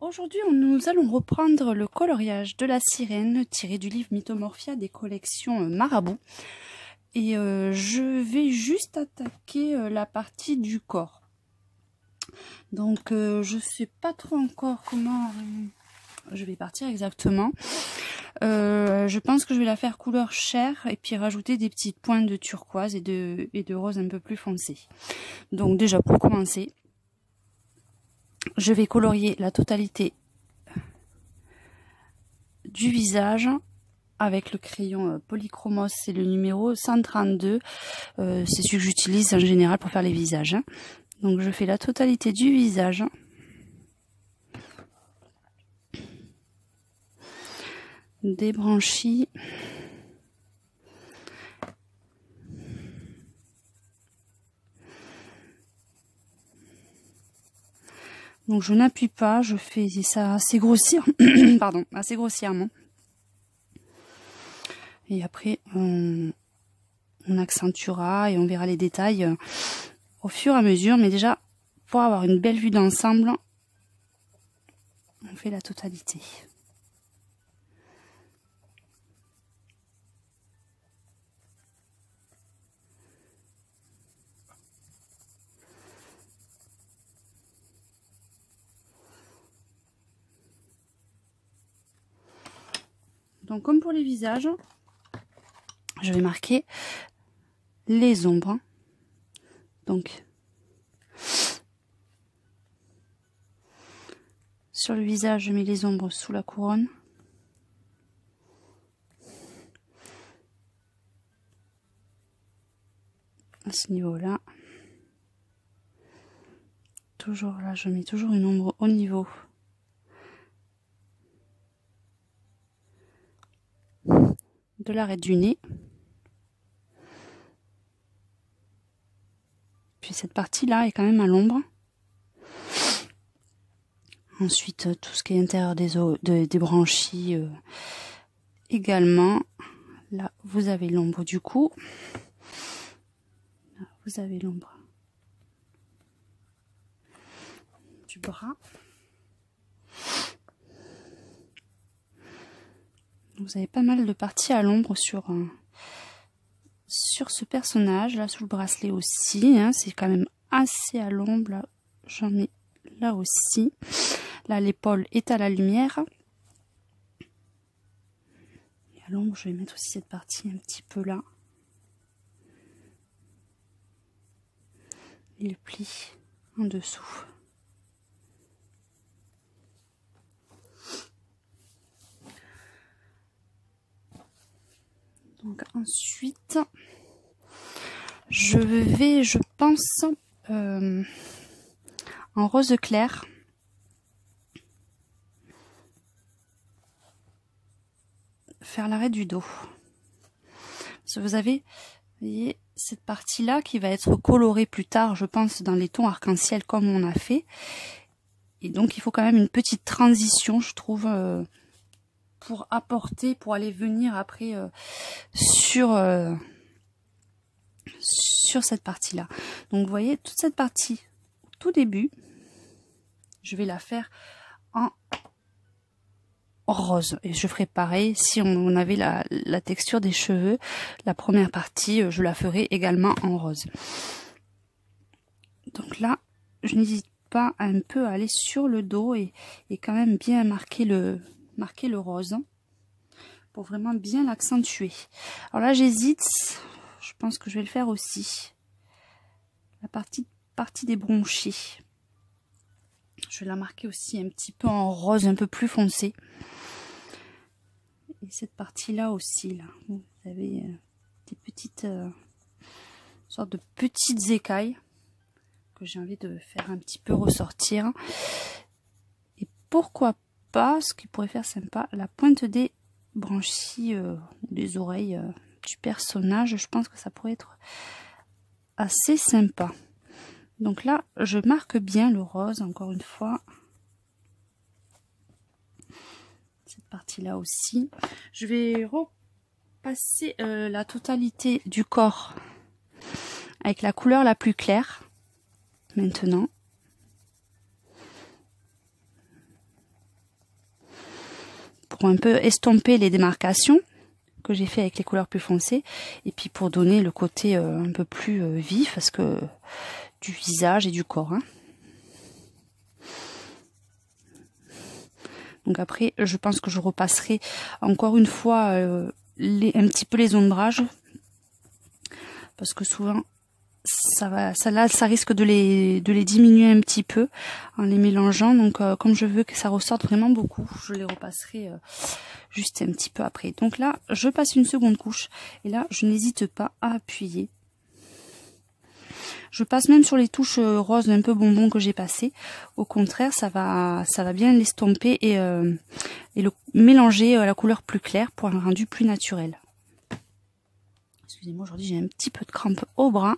Aujourd'hui, nous allons reprendre le coloriage de la sirène tiré du livre Mythomorphia des collections euh, Marabout. Et euh, je vais juste attaquer euh, la partie du corps. Donc, je sais pas trop encore comment je vais partir exactement. je pense que je vais la faire couleur chair et puis rajouter des petites pointes de turquoise et de, et de rose un peu plus foncé. Donc déjà pour commencer, je vais colorier la totalité du visage avec le crayon euh, polychromos, c'est le numéro 132. Euh, c'est celui que j'utilise en général pour faire les visages. Hein. Donc je fais la totalité du visage. Des. Donc je n'appuie pas, je fais ça assez pardon, assez grossièrement. Et après on, accentuera et on verra les détails euh, au fur et à mesure. Mais déjà, pour avoir une belle vue d'ensemble, on fait la totalité. Donc comme pour les visages, je vais marquer les ombres. Donc sur le visage, je mets les ombres sous la couronne. À ce niveau-là. Toujours là, je mets toujours une ombre au niveau l'arrêt du nez. Puis cette partie-là est quand même à l'ombre. Ensuite, euh, tout ce qui est intérieur des, os, des branchies euh, également. Là, vous avez l'ombre du cou. vous avez l'ombre du bras. Vous avez pas mal de parties à l'ombre sur, euh, ce personnage. Là, sous le bracelet aussi. Hein, c'est quand même assez à l'ombre. J'en ai là aussi. Là, l'épaule est à la lumière. Et à l'ombre, je vais mettre aussi cette partie un petit peu là. Et le pli en dessous. Donc ensuite, je vais, je pense, euh, en rose clair. Faire l'arrêt du dos. vous avez, voyez, cette partie-là qui va être colorée plus tard, je pense, dans les tons arc-en-ciel comme on a fait. Et donc, il faut quand même une petite transition, je trouve, euh, pour apporter, pour aller venir après euh, sur euh, sur cette partie-là. Donc vous voyez, toute cette partie, tout début, je vais la faire en rose. Et je ferai pareil si on avait la, la texture des cheveux. La première partie, euh, je la ferai également en rose. Donc là, je n'hésite pas un peu à aller sur le dos et, et quand même bien marquer le, marquer le rose pour vraiment bien l'accentuer. Alors là, j'hésite. Je pense que je vais le faire aussi. La partie, partie des bronchis. Je vais la marquer aussi un petit peu en rose, un peu plus foncé. Et cette partie-là aussi, là. Vous avez euh, des petites... Euh, sortes de petites écailles que j'ai envie de faire un petit peu ressortir. Et pourquoi pas, ce qui pourrait faire sympa, la pointe des branchies, euh, des oreilles euh, du personnage. Je pense que ça pourrait être assez sympa. Donc là, je marque bien le rose, encore une fois. Cette partie-là aussi. Je vais repasser euh, la totalité du corps avec la couleur la plus claire. Maintenant. Un peu estomper les démarcations que j'ai fait avec les couleurs plus foncées et puis pour donner le côté euh, un peu plus euh, vif parce que du visage et du corps. Hein. Donc après, je pense que je repasserai encore une fois euh, un petit peu les ombrages parce que souvent ça va, ça là, ça risque de les, de les diminuer un petit peu en les mélangeant. Donc, euh, comme je veux que ça ressorte vraiment beaucoup, je les repasserai euh, juste un petit peu après. Donc là, je passe une seconde couche et là, je n'hésite pas à appuyer. Je passe même sur les touches euh, roses un peu bonbon que j'ai passé. Au contraire, ça va, ça va bien l'estomper et, et le mélanger à la couleur plus claire pour un rendu plus naturel. Excusez-moi, aujourd'hui j'ai un petit peu de crampe au bras.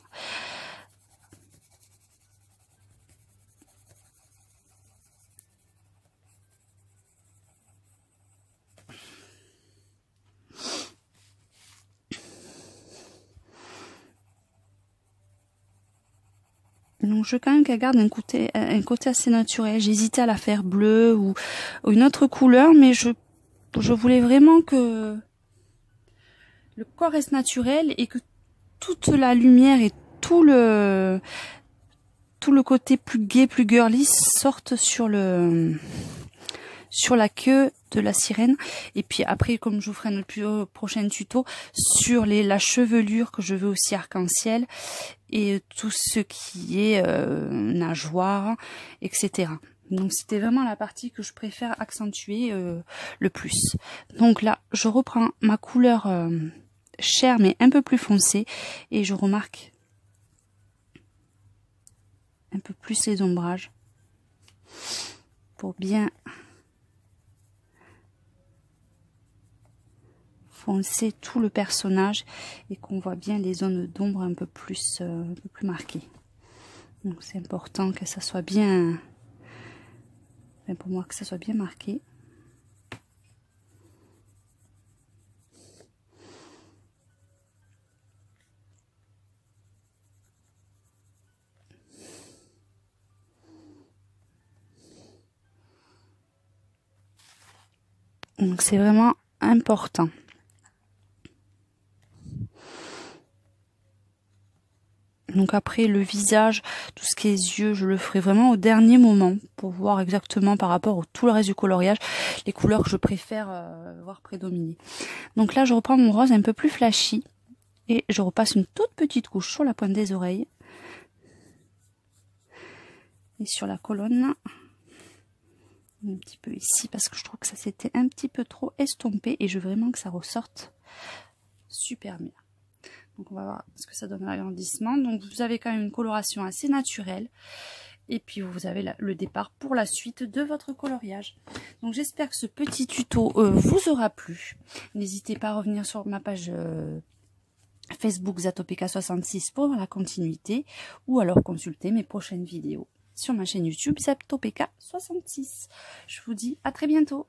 Donc je veux quand même qu'elle garde un côté, assez naturel. J'hésitais à la faire bleue ou, une autre couleur, mais je voulais vraiment que le corps reste naturel et que toute la lumière et tout le tout le côté plus gai, plus girly sorte sur le sur la queue de la sirène. Et puis après comme je vous ferai le prochain tuto sur les la chevelure que je veux aussi arc-en-ciel et tout ce qui est euh, nageoire etc donc c'était vraiment la partie que je préfère accentuer euh, le plus. Donc là je reprends ma couleur euh, cher mais un peu plus foncé. Et je remarque un peu plus les ombrages pour bien foncer tout le personnage et qu'on voit bien les zones d'ombre un peu plus euh, marquées. Donc c'est important que ça soit bien pour moi que ça soit bien marqué Donc c'est vraiment important. Donc après le visage, tout ce qui est yeux, je le ferai vraiment au dernier moment pour voir exactement par rapport au tout le reste du coloriage les couleurs que je préfère euh, voir prédominer. Donc là je reprends mon rose un peu plus flashy et je repasse une toute petite couche sur la pointe des oreilles et sur la colonne un petit peu ici parce que je trouve que ça s'était un petit peu trop estompé et je veux vraiment que ça ressorte super bien. Donc on va voir ce que ça donne l'agrandissement. Donc vous avez quand même une coloration assez naturelle. Et puis vous avez le départ pour la suite de votre coloriage. Donc j'espère que ce petit tuto euh, vous aura plu. N'hésitez pas à revenir sur ma page euh, Facebook Zatopeka66 pour la continuité. Ou alors consulter mes prochaines vidéos sur ma chaîne YouTube Zaptopeka66. Je vous dis à très bientôt.